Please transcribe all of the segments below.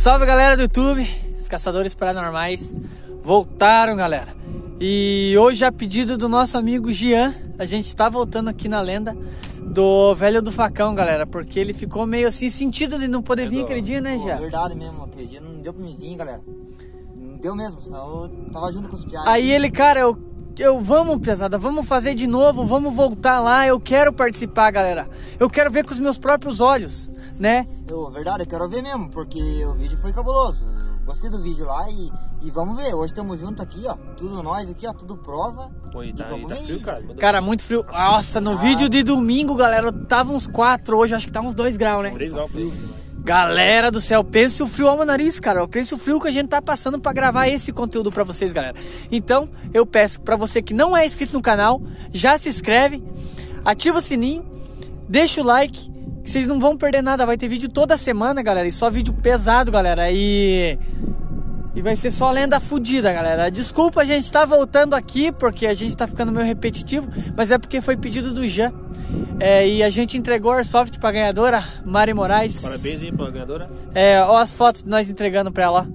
Salve galera do YouTube, os caçadores paranormais voltaram galera. E hoje a pedido do nosso amigo Gian, a gente tá voltando aqui na lenda do velho do facão, galera, porque ele ficou meio assim sentido de não poder É vir aquele dia, né, Gian? Verdade mesmo, aquele dia não deu pra mim vir, galera. Não deu mesmo, senão eu tava junto com os piados. Aí ele, cara, eu, eu vamos, pesada, vamos fazer de novo, vamos voltar lá, eu quero participar, galera. Eu quero ver com os meus próprios olhos, né? Eu, verdade, eu quero ver mesmo, porque o vídeo foi cabuloso. Eu gostei do vídeo lá e, e vamos ver. Hoje estamos juntos aqui, ó. Tudo nós aqui, ó. Tudo prova. Pô, e tá, e vamos tá ver frio, cara. Cara, muito frio. Nossa, no vídeo de domingo, galera, tava uns 4, hoje acho que tá uns 2 graus, né? 3 graus frio. Galera do céu, pense o frio ao meu nariz, cara. Pense o frio que a gente tá passando pra gravar esse conteúdo pra vocês, galera. Então, eu peço pra você que não é inscrito no canal, já se inscreve, ativa o sininho, deixa o like, vocês não vão perder nada. Vai ter vídeo toda semana, galera, e só vídeo pesado, galera. E e vai ser só lenda fudida, galera. Desculpa, a gente tá voltando aqui porque a gente tá ficando meio repetitivo, mas é porque foi pedido do Jean. É, e a gente entregou o Airsoft pra ganhadora, Mari Moraes. Parabéns aí pra ganhadora. É, ó as fotos de nós entregando pra ela.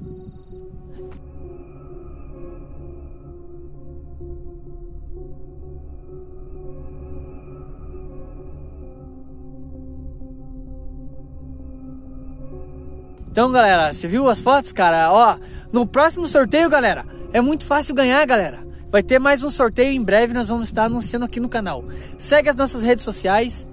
Então, galera, você viu as fotos, cara? Ó, no próximo sorteio, galera, é muito fácil ganhar, galera. Vai ter mais um sorteio em breve, nós vamos estar anunciando aqui no canal. Segue as nossas redes sociais.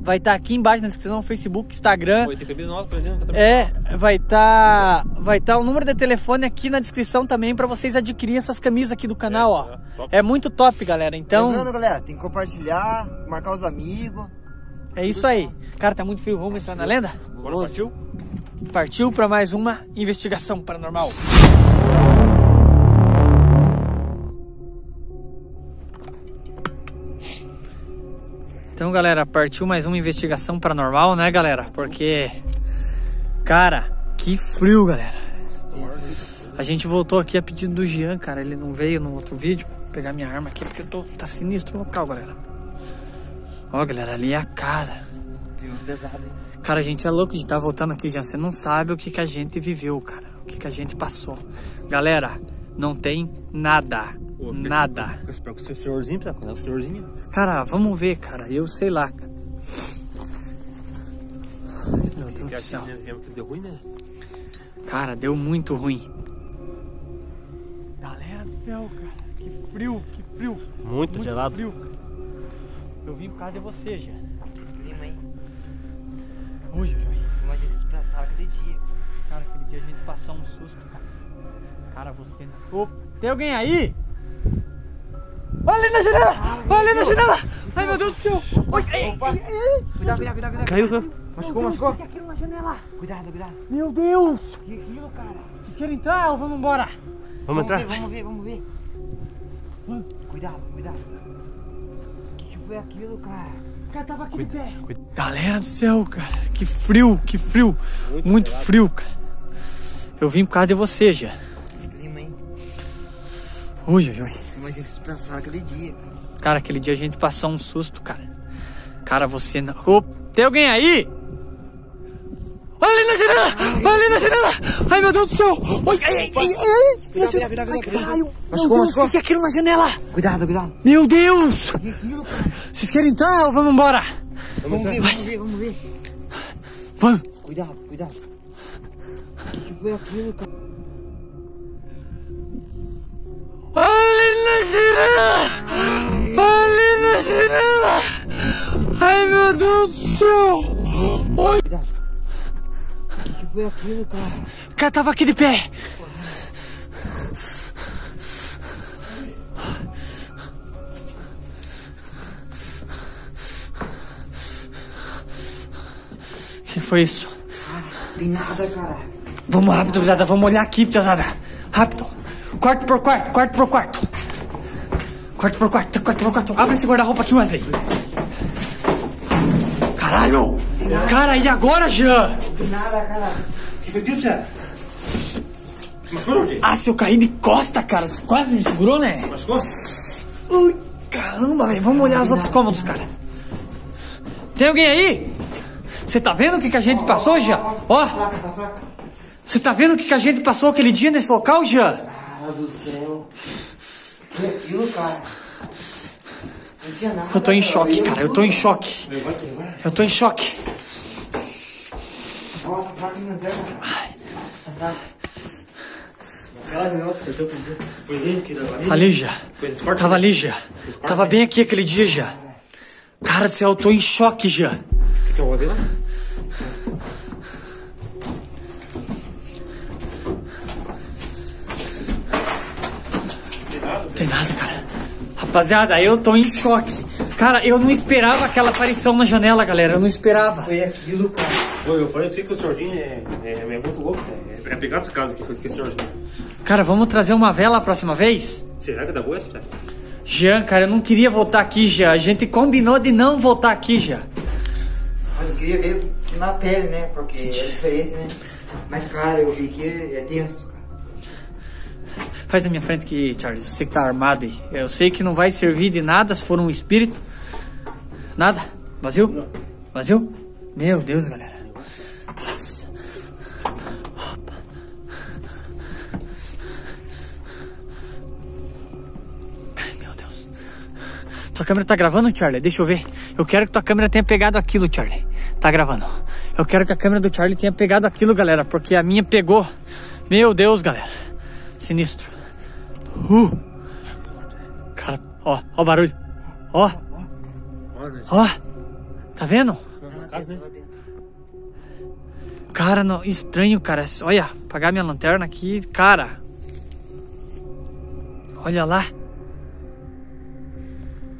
Vai estar aqui embaixo na descrição, Facebook, Instagram. Pô, e tem camisa nossa, por exemplo. também. É, vai estar vai tá o número de telefone aqui na descrição também pra vocês adquirirem essas camisas aqui do canal, ó. é, top. É muito top, galera. Então, Lembrando, galera, tem que compartilhar, marcar os amigos. é isso aí. Cara, tá muito frio, vamos entrar na lenda? Bora, partiu? Partiu pra mais uma investigação paranormal. Então, galera, partiu mais uma investigação paranormal, né, galera? Porque, cara, que frio, galera. A gente voltou aqui a pedido do Jean, cara. Ele não veio no outro vídeo. Vou pegar minha arma aqui porque eu tô, tá sinistro o local, galera. Ó, galera, ali é a casa. Pesado, hein? Cara, a gente é louco de estar voltando aqui, Jean. Você não sabe o que, que a gente viveu, cara. O que, que a gente passou. Galera, não tem nada. Pô, fica- Nada. Eu espero que o seu senhorzinho, pra é o senhorzinho. Cara, vamos ver, cara. Eu sei lá, cara. Meu Deus Que do assim, céu. né? Que deu ruim, né? Cara, deu muito ruim. Galera do céu, cara. Que frio, que frio. Muito, gelado. frio, cara. Eu vim por causa de você, Jean. Ui, ui, ui. Imagina se pensar aquele dia. Cara, aquele dia a gente passou um susto, cara. Cara, você. Ô, tem alguém aí? Olha ali na janela! Olha ali na janela! Ai, meu Deus do céu! Oi, ai, ai, ai, ai. Cuidado, cuidado, cuidado, cuidado. Caiu, caiu. Machucou, Meu Deus, machucou. o que é aquilo na janela? Cuidado, cuidado. Meu Deus! Que aquilo, cara? Vocês querem entrar ou vamos embora? Vamos entrar? ver, vamos ver, vamos ver. Cuidado, cuidado. O que, que foi aquilo, cara? O cara tava aqui de pé. Galera do céu, cara. Que frio, que frio. Muito, frio, cara. Eu vim por causa de você, já. Que clima, hein? Ui, ui, ui. Imagina se pensar aquele dia, cara. Cara, aquele dia a gente passou um susto, cara. Cara, você não. Ô, tem alguém aí? Ali na janela! Olha ali na janela! Ai, meu Deus do céu! Ai, ai, ai, ai! Cuidado, cuidado, cuidado, Ai, cuidado. caralho! Meu Machucou, machucou? o que é aquilo na janela? Cuidado, cuidado. Meu Deus! Vocês querem entrar ou vamos embora? Vamos ver, vamos ver, vamos ver. Vamos! Cuidado, cuidado. O que, foi aquilo, cara? Ali na janela! Ali na janela! Ai, meu Deus do céu! Cuidado. Foi aquilo, cara? O cara tava aqui de pé! O que foi isso? Tem nada, cara. Vamos rápido, pesada. Vamos olhar aqui, pesada. Rápido. Quarto por quarto, quarto por quarto. Quarto por quarto, quarto por quarto. Abre esse guarda-roupa aqui, Wesley. Caralho! Cara, e agora, Jean? Nada, cara. O que foi aquilo, Zé? Se machucou, não, Ah, se eu caí de costa, cara. Você quase me segurou, né? Machucou? Ui, caramba, velho. Vamos olhar os outros cômodos, cara. Tem alguém aí? Você tá vendo o que, que a gente passou já? Ó, tá fraca. Você tá vendo o que, que a gente passou aquele dia nesse local, Jean? Cara do céu. Que aquilo, cara? Eu tô em choque, cara. Eu tô em choque. Eu tô em choque. Ali já. Tava ali já. Tava bem aqui aquele dia já. Cara do céu, eu tô em choque já. Tem nada, cara. Rapaziada, eu tô em choque. Cara, eu não esperava aquela aparição na janela, galera. Eu não esperava. Foi aquilo, cara. Pô, eu falei pra você que o senhorzinho é, é, é muito louco, né? É, é pegado essa casa aqui, foi com esse senhorzinho. Cara, vamos trazer uma vela a próxima vez? Será que dá boa essa, cara? Jean, cara, eu não queria voltar aqui já. A gente combinou de não voltar aqui já. Mas eu queria ver na pele, né? Porque é diferente, né? Mas, cara, eu vi que é tenso. Faz a minha frente aqui, Charles. Você que tá armado aí. Eu sei que não vai servir de nada se for um espírito. Nada? Vazio? Vazio? Meu Deus, galera. Nossa. Opa. Ai, meu Deus. Tua câmera tá gravando, Charlie? Deixa eu ver. Eu quero que tua câmera tenha pegado aquilo, Charlie. Tá gravando. Eu quero que a câmera do Charlie tenha pegado aquilo, galera, porque a minha pegou. Meu Deus, galera. Sinistro. Uh. Cara, ó, ó o barulho. Ó, ó. Tá vendo? Cara, não, estranho, cara. Olha, apagar minha lanterna aqui, cara. Olha lá.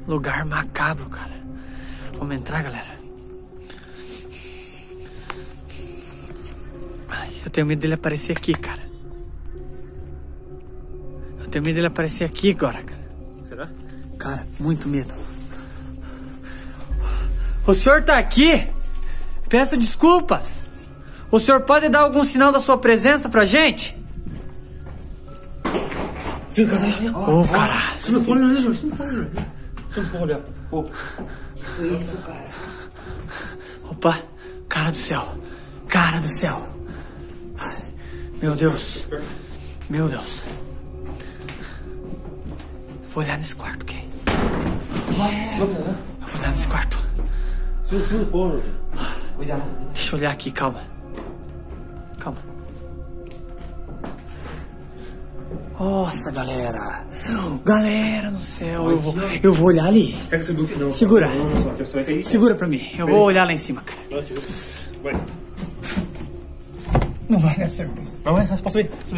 Lugar macabro, cara. Vamos entrar, galera. Ai, eu tenho medo dele aparecer aqui, cara. Eu tenho medo dele aparecer aqui agora, cara. Será? Cara, muito medo. O senhor tá aqui? Peço desculpas. O senhor pode dar algum sinal da sua presença pra gente? Ô, caralho. Você não pode olhar, Jorge. Você não pode olhar. Você não pode olhar. Pô, Foi isso, cara. Opa, cara do céu. Cara do céu. Meu Deus. Meu Deus. Vou olhar nesse quarto, ok? Eu vou olhar nesse quarto. se você não for, Jorge. Cuidado. Deixa eu olhar aqui, calma. Calma. Nossa, galera. Galera do céu, eu vou, eu vou olhar ali. Será que que não? Segura. Não, não, só que você vai. Segura pra mim. Eu vou olhar lá em cima, cara. Vai. Não vai dar certeza. Vai, vai, posso ver? Posso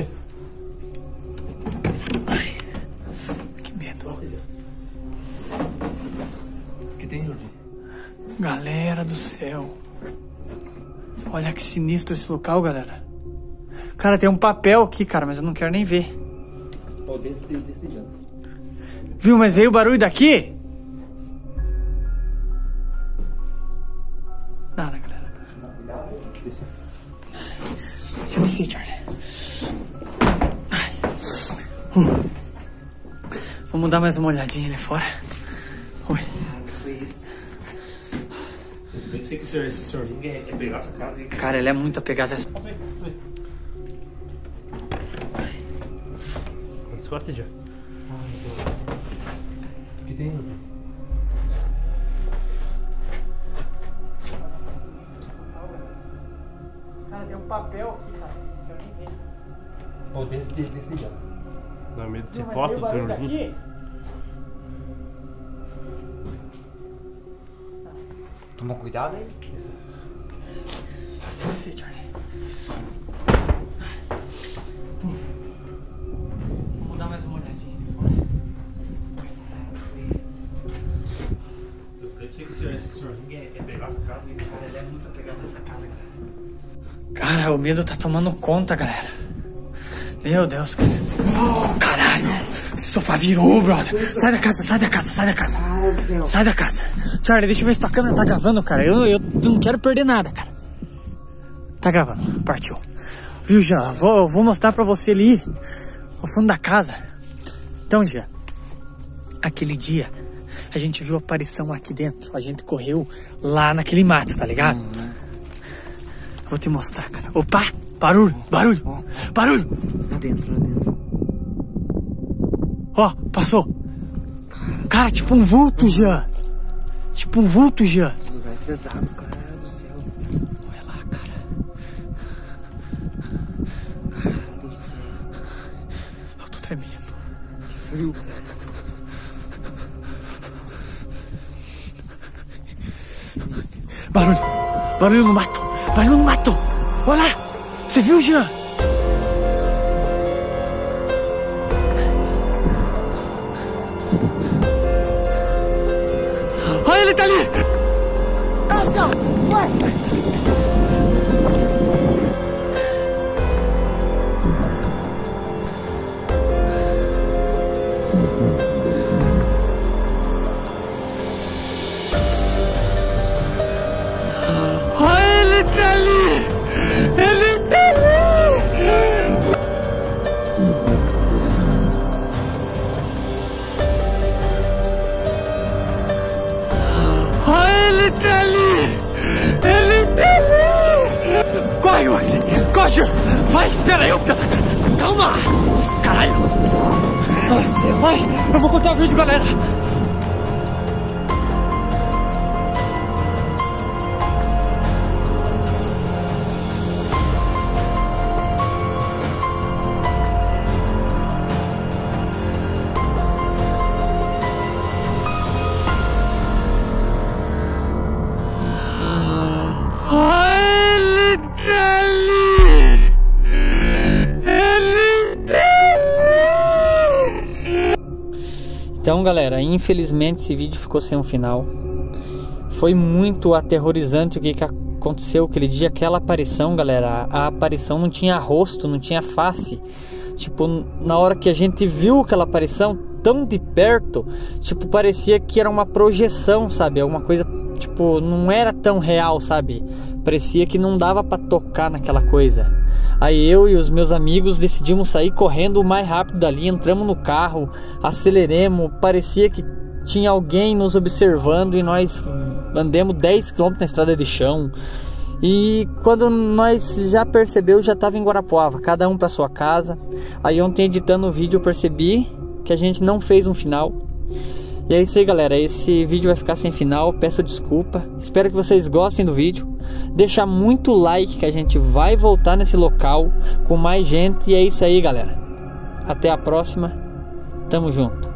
Galera do céu. Olha que sinistro esse local, galera. Cara, tem um papel aqui, cara, mas eu não quero nem ver. Ó, desse, desse. Viu, mas veio o barulho daqui? Nada, galera. Deixa eu descer, Charlie. Ai. Uh. Vamos dar mais uma olhadinha ali fora. Senhor, esse senhorzinho é, é pegar essa casa aí. Cara, ele é muito apegado a essa. Posso ver? Posso ver? Escorte já. O que tem? Cara, tem um papel aqui, cara. Quero nem ver. Ó, desse, desse lado. Dá medo de ser foto veio Toma cuidado aí. Deixa eu descer, Charlie. Vamos dar mais uma olhadinha ali fora. Eu pensei que o senhor, esse senhorzinho é, é pegar essa casa. Cara, ele é muito apegado a essa casa, galera. Cara, o medo tá tomando conta, galera. Meu Deus, cara. Oh, caralho. Sofá virou, brother. Sai da casa, sai da casa, sai da casa. Sai da casa. Charlie, deixa eu ver se tua câmera tá gravando, cara. Eu, eu não quero perder nada, cara. Tá gravando, partiu. Viu, Jean? Vou, vou mostrar pra você ali, no fundo da casa. Então, Jean, aquele dia, a gente viu a aparição aqui dentro. A gente correu lá naquele mato, tá ligado? Vou te mostrar, cara. Opa! Barulho, barulho, barulho. Lá dentro, lá dentro. Ó, passou. Cara, tipo um vulto, Jean. Tipo um vulto, Jean. Esse lugar é pesado, cara do céu. Olha lá, cara. Do céu. Eu tô tremendo. Que frio, cara. Barulho, barulho no mato, barulho no mato. Olha lá. Você viu, Jean? Olha Vai, espera eu, pesada. Calma. Caralho. Ai, eu vou contar o vídeo, galera. Então, galera, infelizmente esse vídeo ficou sem um final. Foi muito aterrorizante o que, que aconteceu aquele dia, aquela aparição, galera. A aparição não tinha rosto, não tinha face. Tipo, na hora que a gente viu aquela aparição tão de perto, tipo, parecia que era uma projeção, sabe? Alguma coisa, tipo, não era tão real, sabe? Parecia que não dava para tocar naquela coisa. Aí eu e os meus amigos decidimos sair correndo o mais rápido dali, entramos no carro, aceleremos, parecia que tinha alguém nos observando e nós andemos 10 km na estrada de chão. E quando nós já percebeu, já estava em Guarapuava, cada um para sua casa. Aí ontem editando o vídeo eu percebi que a gente não fez um final. E é isso aí, galera. Esse vídeo vai ficar sem final. Peço desculpa. Espero que vocês gostem do vídeo. Deixa muito like que a gente vai voltar nesse local com mais gente. E é isso aí, galera. Até a próxima. Tamo junto.